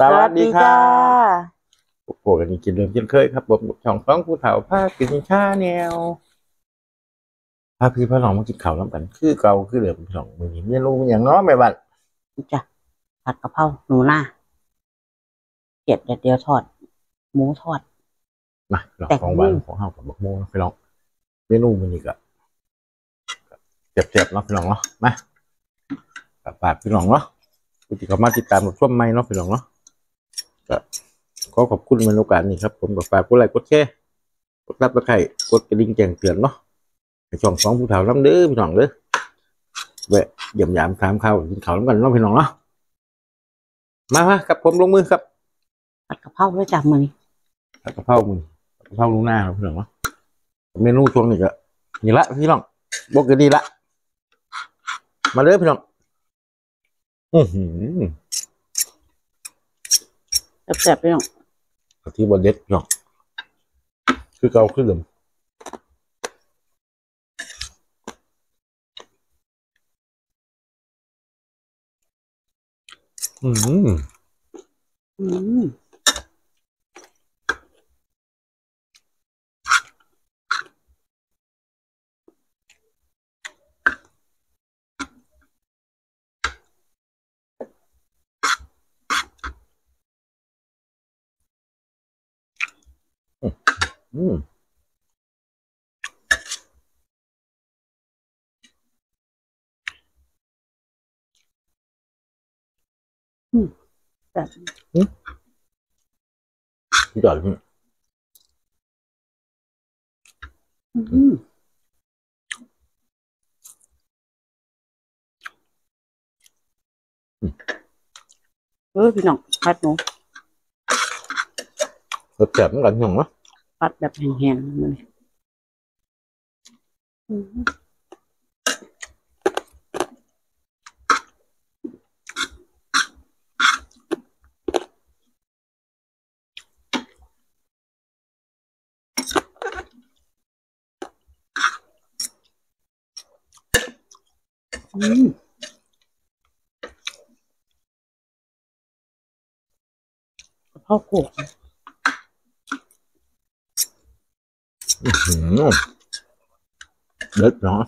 สวัสดีค่ะโอ้โหกันนี้กินเรื่องกินเคยครับผมช่องฟ้องผู้เฒ่าภาคกินชาแนวพาพี่พ่อน้องมากินข้าวน้ำกัน คือเก่าคือเดิมพี่น้องมือนี้เมนูอย่างน้อยแม่บัดจ้ะผัดกะเพราหนูหน้าเกล็ดเดียวทอด หมูทอด มาลองแต่ของหวานอืมของเฮากับบักโมนะพี่น้องเมนูมันนี่ก็เจ็บๆเนาะพี่น้องเนาะมากับปากพี่น้องเนาะผู้ที่เขามาติดตามรับชมใหม่เนาะพี่น้องเนาะ ก็ขอขอบคุณในโอกาสนี้ครับ ผมกับฝากกดไลค์กดแชร์กดรับกระไข่กดกระดิ่งแจ้งเตือนเนาะในช่องสองผู้เฒ่าน้ำเด้อพี่น้องเด้อแวะเยี่ยมยามถามข้าวกินข้าวน้ำกันเนาะพี่น้องเนาะมามากับผมลงมือครับผัดกะเพราด้วยจ้ะมือนี้ผัดกะเพรามึงผัดกะเพราลูกหน้าครับพี่น้องเนาะเมนูช่วงนี้ก็นี่ละพี่น้องบอกกันดีละมาเลยพี่น้องอือหือ แซ่บๆพี่น้องกะทิบดเด็ดพี่น้องคือเกาขึ้นเดิมอืมอืม อืมแซ่บพี่จอดพี่อืมเออพี่น้องผัดหนูรสแซ่บเหมือนกันพี่น้องเนาะ ผัดแบบแห้งๆมือนี้อืมพราโขก อื้อหือ เด็ดเนาะ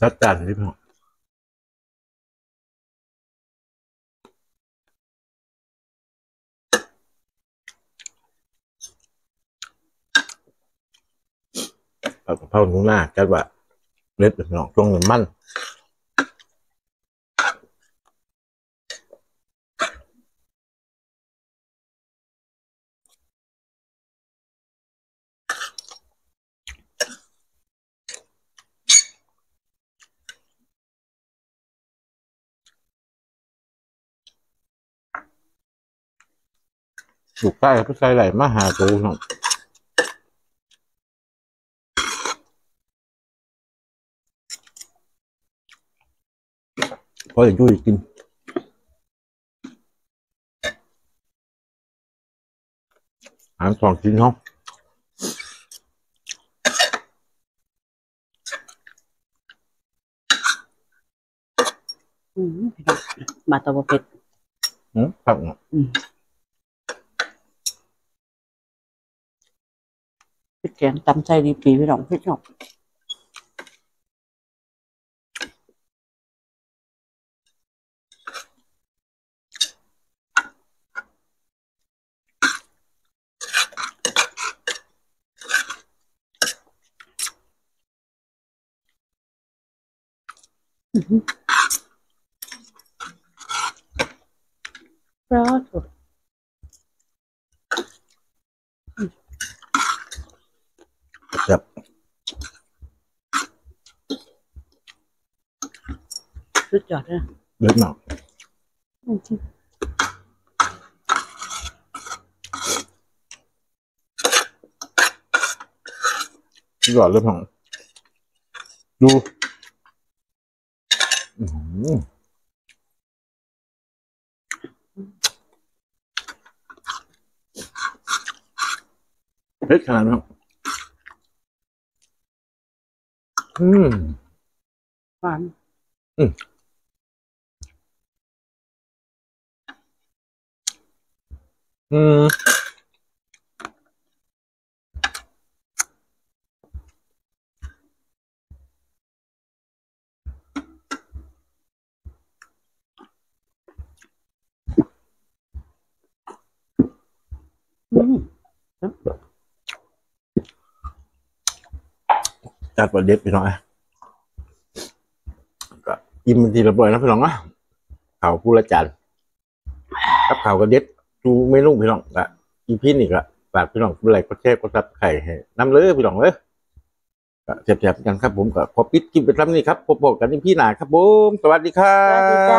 จัดจานเลยพี่น้องผัดกะเพราหนูหน้าจัดว่าเล็ดพี่น้องช่วงหนึ่งมัน อยู่ใกล้พี่ใส่ไหลมาหาตูน้องพอจะยุ่ยกินหามสองกินเนาะอืมพี่น้องมาตะบะเพ็ดอืมครับเนาะอืม พริกแกงตำใจดีปีพี่น้องพี่น้องรอดสุด สุดยอดเลยเด็ดหนักจริงสุดยอดเลยพังดูอืมเผ็ดขนาดนั้นอืมหวานอืม อืมจัดประเด็ดพี่น้องนะก็อิ่มเป็นทีละบ่อยนะพี่น้องนะข่าวผู้ละจานกับข่าวกระเด็ด ดูไมนูพี่น้องก็อีพีนี่ก็ฝากพี่น้องอะไรก็แชร์ก็ซับไข่ให้น้ำเลยพี่น้องเลยเจ็บๆกันครับผมก็ขอปิดกินไปทำนี่ครับพบกันที่พี่หนาครับผม สวัสดีครัสวัสดีจ้า